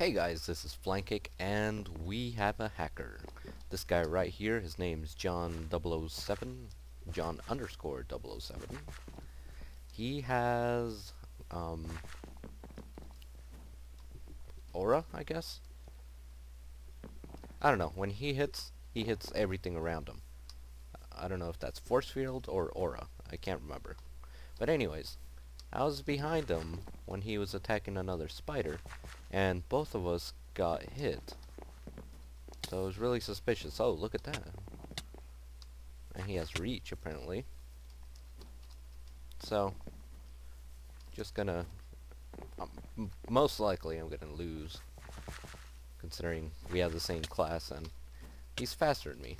Hey guys, this is Flancake, and we have a hacker. This guy right here, his name's John 007, John underscore 007. He has, um, aura, I guess? I don't know, when he hits, he hits everything around him. I don't know if that's force field or aura, I can't remember. But anyways, I was behind him when he was attacking another spider, and both of us got hit. So it was really suspicious. Oh, look at that. And he has reach, apparently. So, just gonna... Um, most likely I'm gonna lose. Considering we have the same class and he's faster than me.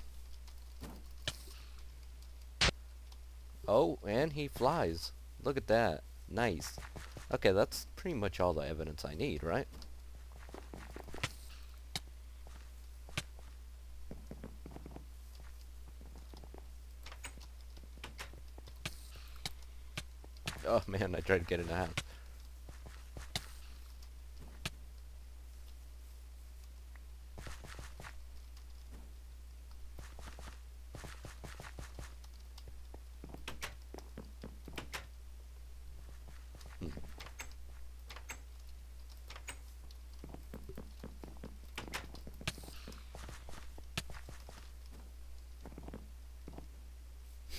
Oh, and he flies. Look at that. Nice. Okay, that's pretty much all the evidence I need, right? Oh man, I tried to get in the house.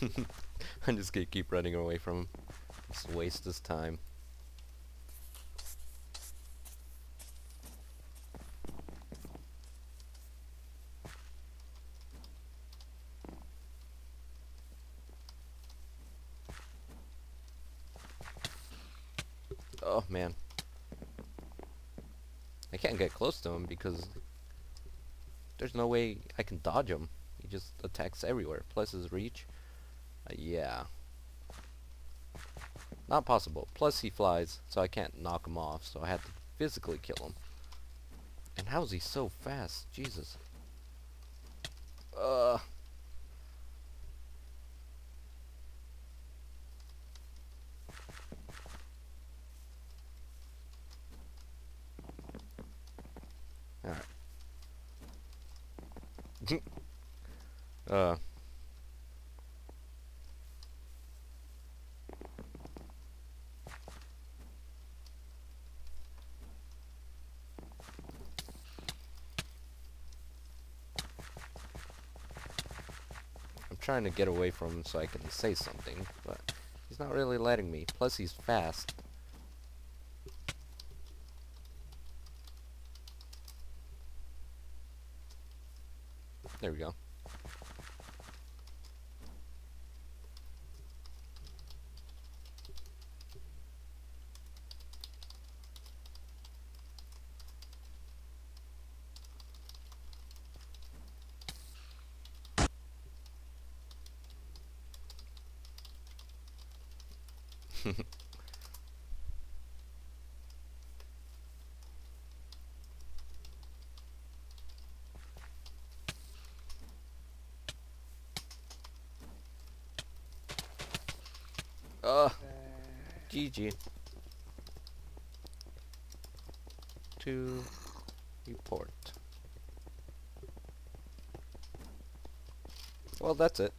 I'm just gonna keep running away from him. Just waste his time. Oh man. I can't get close to him because there's no way I can dodge him. He just attacks everywhere. Plus his reach. Uh, yeah. Not possible. Plus he flies, so I can't knock him off, so I have to physically kill him. And how is he so fast? Jesus. Uh. Alright. uh. Trying to get away from him so I can say something, but he's not really letting me. Plus he's fast. There we go. uh, GG. To report. Well, that's it.